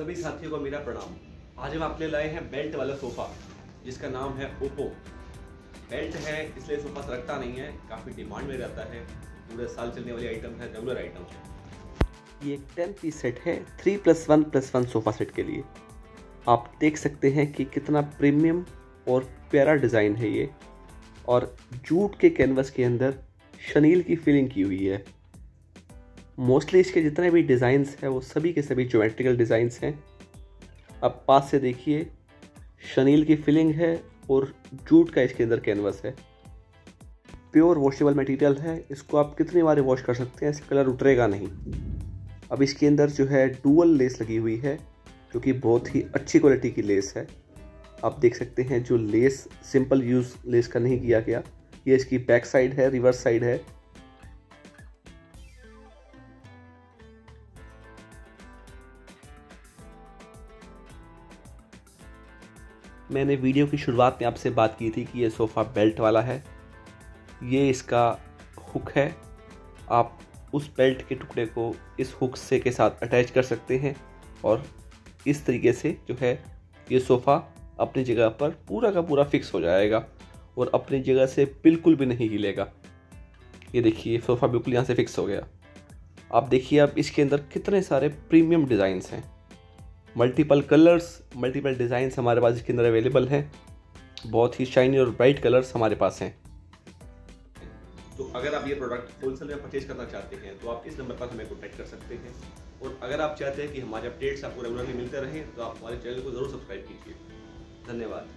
सभी साथियों को मेरा प्रणाम। आज हम आपके लाए हैं बेल्ट वाला सोफ़ा, जिसका नाम है ओप्पो। बेल्ट है, इसलिए सोफ़ा सरकता नहीं है, काफ़ी डिमांड में रहता है। पूरे साल चलने वाली आइटम है रेगुलर आइटम है। ये एक टेन पीस सेट है three plus one plus one sofa set के लिए। आप देख सकते हैं कि कितना प्रीमियम और प्यारा डिज़ाइन है ये। और जूट के कैनवस के अंदर शनील की फिलिंग की हुई है। मोस्टली इसके जितने भी डिज़ाइंस हैं, वो सभी के सभी ज्योमेट्रिकल डिज़ाइंस हैं। अब पास से देखिए शनील की फिलिंग है और जूट का इसके अंदर कैनवस है। प्योर वॉशेबल मटेरियल है, इसको आप कितनी बार वॉश कर सकते हैं, इसका कलर उतरेगा नहीं। अब इसके अंदर जो है डुअल लेस लगी हुई है, जो कि बहुत ही अच्छी क्वालिटी की लेस है। आप देख सकते हैं, जो लेस सिंपल यूज़ लेस का नहीं किया गया, ये इसकी बैक साइड है रिवर्स साइड है। मैंने वीडियो की शुरुआत में आपसे बात की थी कि ये सोफ़ा बेल्ट वाला है। ये इसका हुक है। आप उस बेल्ट के टुकड़े को इस हुक से के साथ अटैच कर सकते हैं और इस तरीके से जो है ये सोफ़ा अपनी जगह पर पूरा का पूरा फिक्स हो जाएगा और अपनी जगह से बिल्कुल भी नहीं हिलेगा। ये देखिए, सोफ़ा बिल्कुल यहाँ से फिक्स हो गया। आप देखिए अब इसके अंदर कितने सारे प्रीमियम डिज़ाइंस हैं। मल्टीपल कलर्स मल्टीपल डिज़ाइंस हमारे पास इसके अंदर अवेलेबल हैं। बहुत ही शाइनी और ब्राइट कलर्स हमारे पास हैं। तो अगर आप ये प्रोडक्ट होलसेल में परचेज करना चाहते हैं तो आप इस नंबर पर हमें कॉन्टैक्ट कर सकते हैं। और अगर आप चाहते हैं कि हमारे अपडेट्स आपको रेगुलरली मिलते रहें तो आप हमारे चैनल को ज़रूर सब्सक्राइब कीजिए। धन्यवाद।